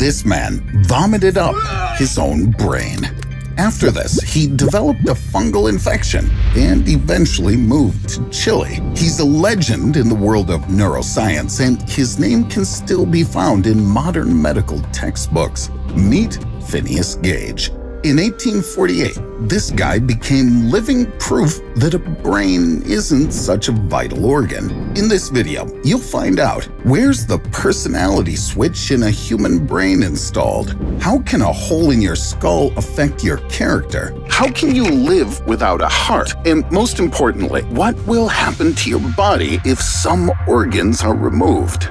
This man vomited up his own brain. After this, he developed a fungal infection and eventually moved to Chile. He's a legend in the world of neuroscience, and his name can still be found in modern medical textbooks. Meet Phineas Gage. In 1848, this guy became living proof that a brain isn't such a vital organ. In this video, you'll find out where's the personality switch in a human brain installed? How can a hole in your skull affect your character? How can you live without a heart? And most importantly, what will happen to your body if some organs are removed?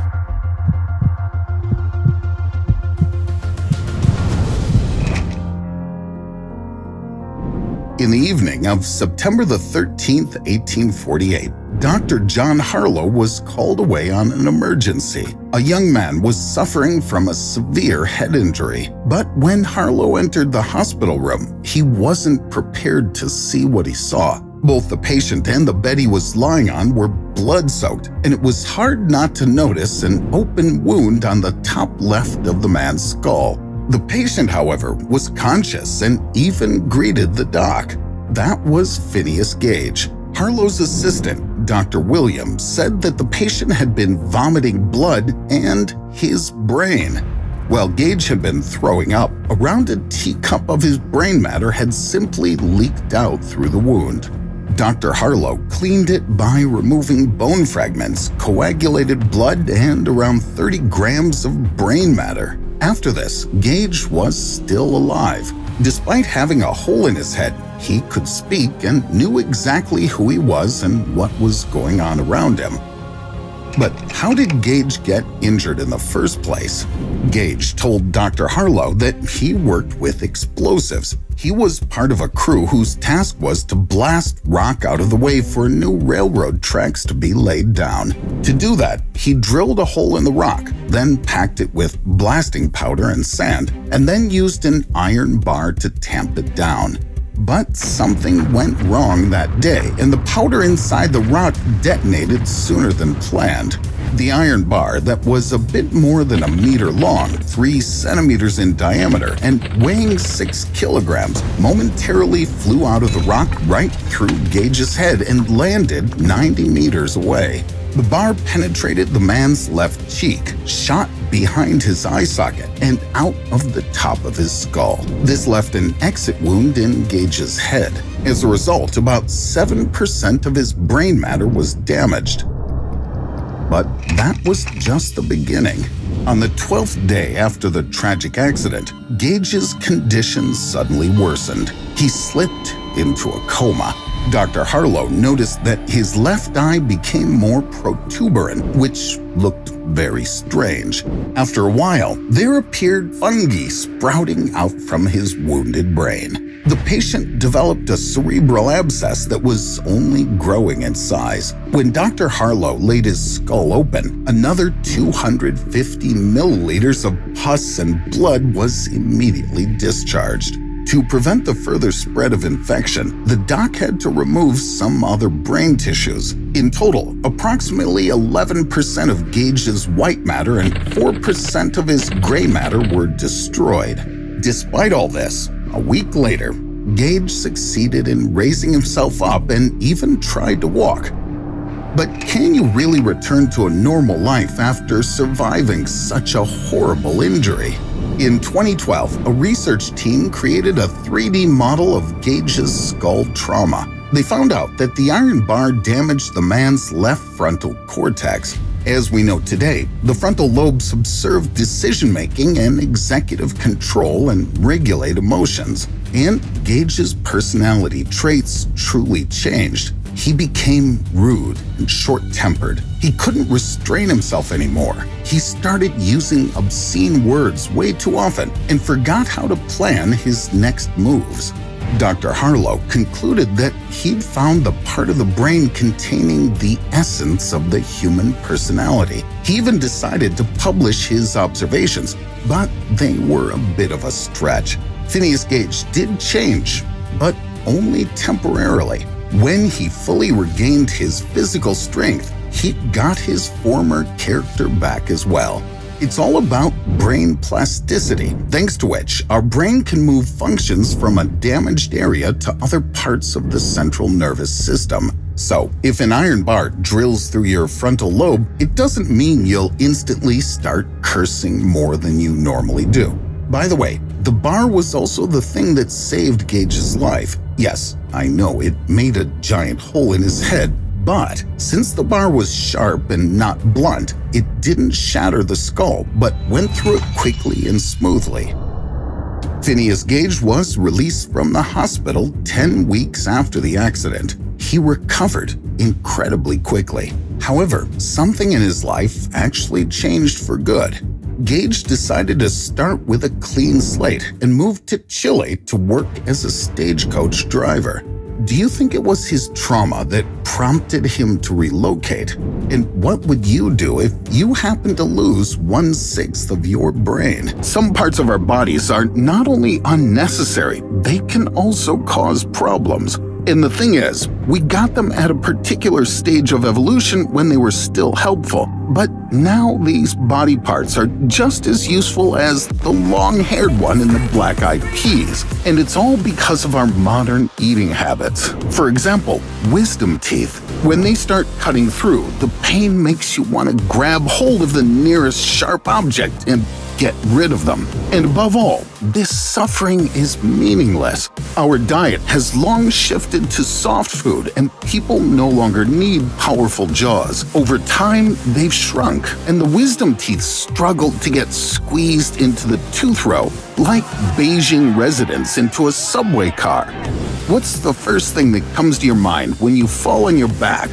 In the evening of September the 13th, 1848, Dr. John Harlow was called away on an emergency. A young man was suffering from a severe head injury, but when Harlow entered the hospital room, he wasn't prepared to see what he saw. Both the patient and the bed he was lying on were blood soaked, and it was hard not to notice an open wound on the top left of the man's skull. The patient, however, was conscious and even greeted the doc. That was Phineas Gage. Harlow's assistant, Dr. Williams, said that the patient had been vomiting blood and his brain. While Gage had been throwing up, around a teacup of his brain matter had simply leaked out through the wound. Dr. Harlow cleaned it by removing bone fragments, coagulated blood, and around 30 grams of brain matter. After this, Gage was still alive. Despite having a hole in his head, he could speak and knew exactly who he was and what was going on around him. But how did Gage get injured in the first place? Gage told Dr. Harlow that he worked with explosives. He was part of a crew whose task was to blast rock out of the way for new railroad tracks to be laid down. To do that, he drilled a hole in the rock, then packed it with blasting powder and sand, and then used an iron bar to tamp it down. But something went wrong that day, and the powder inside the rock detonated sooner than planned. The iron bar, that was a bit more than a meter long, three centimeters in diameter, and weighing six kilograms, momentarily flew out of the rock right through Gage's head and landed 90 meters away. The bar penetrated the man's left cheek, shot behind his eye socket, and out of the top of his skull. This left an exit wound in Gage's head. As a result, about 7% of his brain matter was damaged. But that was just the beginning. On the 12th day after the tragic accident, Gage's condition suddenly worsened. He slipped into a coma Dr. Harlow noticed that his left eye became more protuberant, which looked very strange. After a while, there appeared fungi sprouting out from his wounded brain. The patient developed a cerebral abscess that was only growing in size. When Dr. Harlow laid his skull open, another 250 milliliters of pus and blood was immediately discharged. To prevent the further spread of infection, the doc had to remove some other brain tissues. In total, approximately 11% of Gage's white matter and 4% of his gray matter were destroyed. Despite all this, a week later, Gage succeeded in raising himself up and even tried to walk. But can you really return to a normal life after surviving such a horrible injury? In 2012, a research team created a 3D model of Gage's skull trauma. They found out that the iron bar damaged the man's left frontal cortex. As we know today, the frontal lobes observe decision making and executive control and regulate emotions. And Gage's personality traits truly changed. He became rude and short tempered. He couldn't restrain himself anymore. He started using obscene words way too often and forgot how to plan his next moves. Dr. Harlow concluded that he'd found the part of the brain containing the essence of the human personality. He even decided to publish his observations, but they were a bit of a stretch. Phineas Gage did change, but only temporarily. When he fully regained his physical strength, he got his former character back as well. It's all about brain plasticity, thanks to which our brain can move functions from a damaged area to other parts of the central nervous system. So, if an iron bar drills through your frontal lobe, it doesn't mean you'll instantly start cursing more than you normally do. By the way, the bar was also the thing that saved Gage's life. Yes, I know it made a giant hole in his head, but since the bar was sharp and not blunt, it didn't shatter the skull, but went through it quickly and smoothly. Phineas Gage was released from the hospital 10 weeks after the accident. He recovered incredibly quickly. However, something in his life actually changed for good. Gage decided to start with a clean slate and moved to Chile to work as a stagecoach driver. Do you think it was his trauma that prompted him to relocate? And what would you do if you happened to lose one sixth of your brain? Some parts of our bodies are not only unnecessary, they can also cause problems. And the thing is, we got them at a particular stage of evolution when they were still helpful. But now these body parts are just as useful as the long-haired one in the black-eyed peas. And it's all because of our modern eating habits. For example, wisdom teeth. When they start cutting through, the pain makes you want to grab hold of the nearest sharp object and get rid of them. And above all, this suffering is meaningless. Our diet has long shifted to soft food, and people no longer need powerful jaws. Over time, they've shrunk, and the wisdom teeth struggle to get squeezed into the tooth row, like Beijing residents into a subway car. What's the first thing that comes to your mind when you fall on your back?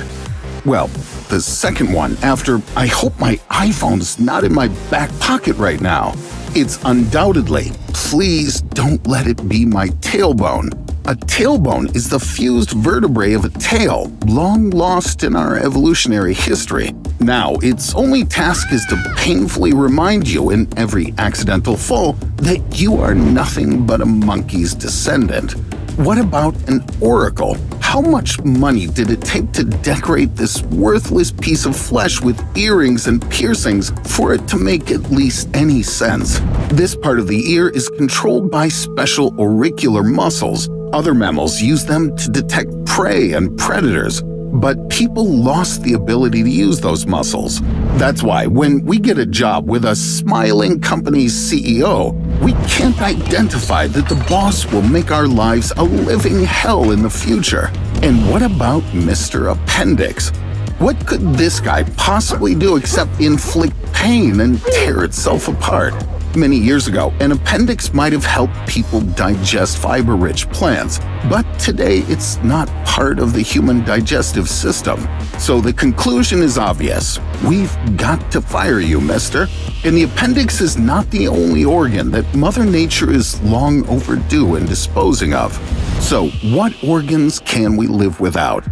Well, the second one after I hope my iPhone's not in my back pocket right now. It's undoubtedly, please don't let it be my tailbone. A tailbone is the fused vertebrae of a tail, long lost in our evolutionary history. Now, its only task is to painfully remind you in every accidental fall that you are nothing but a monkey's descendant. What about an auricle? How much money did it take to decorate this worthless piece of flesh with earrings and piercings for it to make at least any sense? This part of the ear is controlled by special auricular muscles. Other mammals use them to detect prey and predators. But people lost the ability to use those muscles. That's why when we get a job with a smiling company's CEO, we can't identify that the boss will make our lives a living hell in the future. And what about Mr. Appendix? What could this guy possibly do except inflict pain and tear itself apart? Many years ago, an appendix might have helped people digest fiber-rich plants, but today it's not part of the human digestive system. So the conclusion is obvious. We've got to fire you, mister. And the appendix is not the only organ that Mother Nature is long overdue in disposing of. So what organs can we live without?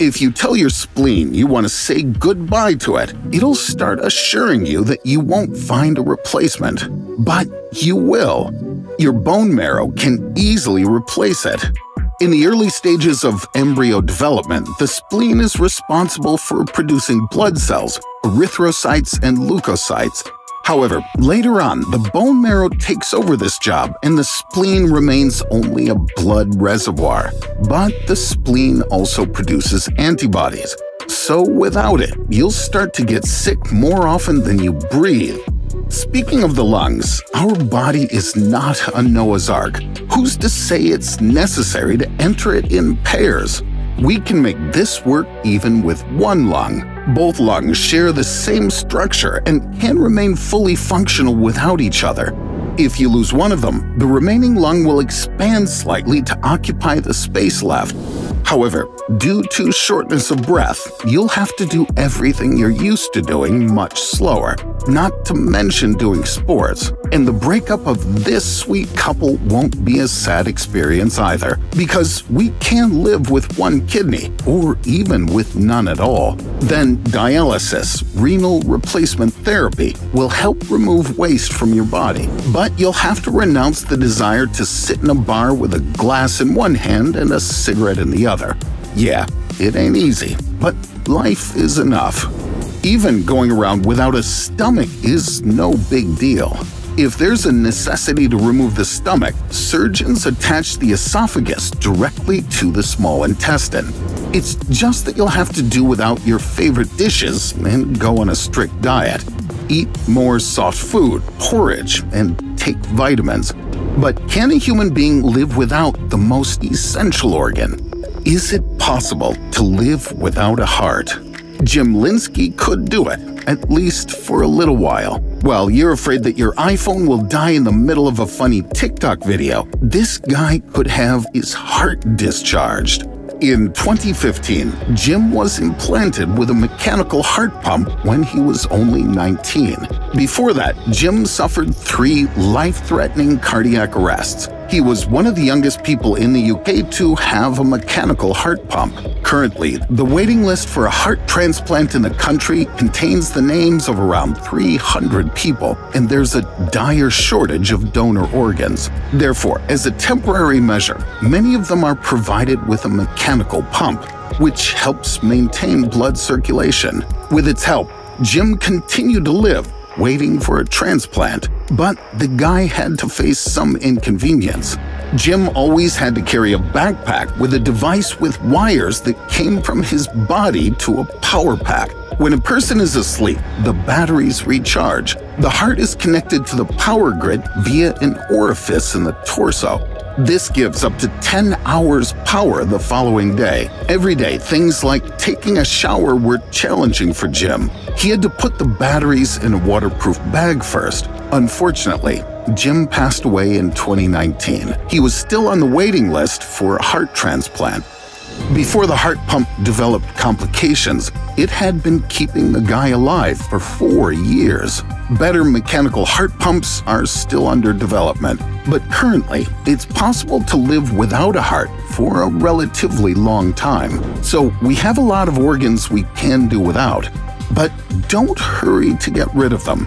If you tell your spleen you want to say goodbye to it, it'll start assuring you that you won't find a replacement. But you will. Your bone marrow can easily replace it. In the early stages of embryo development, the spleen is responsible for producing blood cells, erythrocytes, and leukocytes, However, later on, the bone marrow takes over this job and the spleen remains only a blood reservoir. But the spleen also produces antibodies. So without it, you'll start to get sick more often than you breathe. Speaking of the lungs, our body is not a Noah's Ark. Who's to say it's necessary to enter it in pairs? We can make this work even with one lung. Both lungs share the same structure and can remain fully functional without each other. If you lose one of them, the remaining lung will expand slightly to occupy the space left. However, due to shortness of breath, you'll have to do everything you're used to doing much slower, not to mention doing sports. And the breakup of this sweet couple won't be a sad experience either, because we can live with one kidney, or even with none at all. Then dialysis, renal replacement therapy, will help remove waste from your body. But you'll have to renounce the desire to sit in a bar with a glass in one hand and a cigarette in the other. Yeah, it ain't easy, but life is enough. Even going around without a stomach is no big deal. If there's a necessity to remove the stomach, surgeons attach the esophagus directly to the small intestine. It's just that you'll have to do without your favorite dishes and go on a strict diet. Eat more soft food, porridge, and take vitamins. But can a human being live without the most essential organ? Is it possible to live without a heart? Jim Linsky could do it, at least for a little while. While you're afraid that your iPhone will die in the middle of a funny TikTok video, this guy could have his heart discharged. In 2015, Jim was implanted with a mechanical heart pump when he was only 19. Before that, Jim suffered three life threatening cardiac arrests. He was one of the youngest people in the UK to have a mechanical heart pump. Currently, the waiting list for a heart transplant in the country contains the names of around 300 people, and there's a dire shortage of donor organs. Therefore, as a temporary measure, many of them are provided with a mechanical pump, which helps maintain blood circulation. With its help, Jim continued to live waiting for a transplant, but the guy had to face some inconvenience. Jim always had to carry a backpack with a device with wires that came from his body to a power pack. When a person is asleep, the batteries recharge. The heart is connected to the power grid via an orifice in the torso. This gives up to 10 hours power the following day. Every day, things like taking a shower were challenging for Jim. He had to put the batteries in a waterproof bag first. Unfortunately, Jim passed away in 2019. He was still on the waiting list for a heart transplant. Before the heart pump developed complications, it had been keeping the guy alive for four years. Better mechanical heart pumps are still under development, but currently it's possible to live without a heart for a relatively long time. So we have a lot of organs we can do without, but don't hurry to get rid of them.